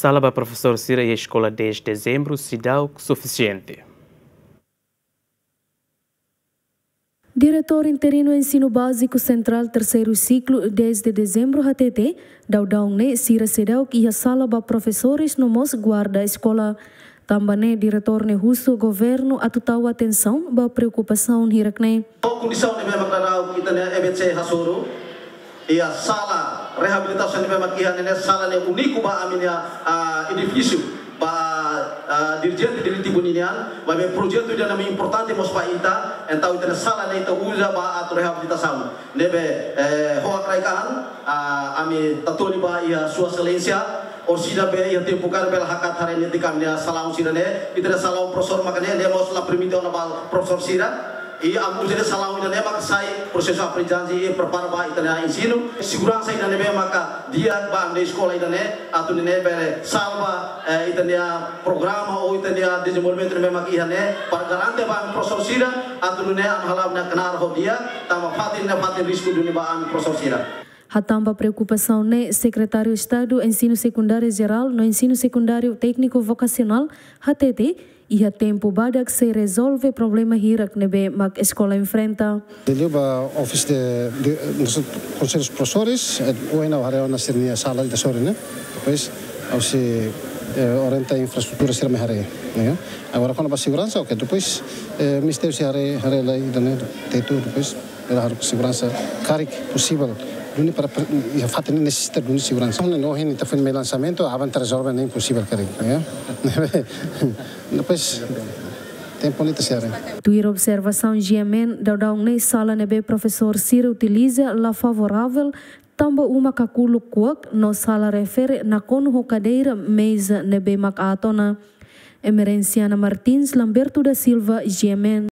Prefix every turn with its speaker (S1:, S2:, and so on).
S1: Sala para professor Cira e a escola 10 de dezembro se dá o suficiente.
S2: Diretor interino Ensino Básico Central terceiro ciclo 10 de dezembro HTT, Daudang ne Sira Sedau e a sala para professores no mos guarda escola. Também diretor ne Russo governo atutau atenção ba preocupação hirakne.
S3: Condição ne memang dadau kita ne EBC Hasuru ia sala rehabilitasi ini memang kian ini salah yang uniku ba aminya edificio uh, ba uh, dirigente de tibunian ba me projeto de nome importante mos pa ita entau ita sala ne ita uza ba at rehabilitação nebe eh, hoa kraikan uh, ami tatoni ba ia sua excelência orsida be yang tempukan bel hakat hari ini dikamnya salam sirane tidak salam profesor makanya dia mau la permintaan ona ba profesor sirane Iya, aku ambutene salau dan emak saya proses apa perjanji e perparba itana insinu siguran sai saya ebe maka dia bang ande sekolah itane atun ne bere salva itania programa o itania desenvolvimento ne memak ihane pargarante ba prososira atun ne am halab na kenar ho dia tama fatin na fatin risku dunia bang am prososira
S2: Hatamba preocupação ne secretário Estado Ensino Secundário Geral no Ensino Secundário Técnico Vocacional, HTT, e a tempo badak se resolve problema hirak nebe mak escola enfrenta.
S4: Ele ba office de, de nos conselhos professores, o ainda hare na sirnia sala de sore né. Depois ao se orienta a infraestrutura ser melhor né. Agora quando a segurança, ok, depois eh, ministério se hare hare lá né, teto depois ela har segurança carik possível duni para ia fato necessita duni segurança não não ainda foi meu lançamento avant resolve nem possível carik né depois tempo não serve
S2: Tuir observação GMN daudau ne sala nebe professor Sir utiliza la favorável tamba uma kakulu kuak no sala refere na kono ho cadeira mesa nebe mak atona. Emerenciana Martins Lamberto da Silva GMN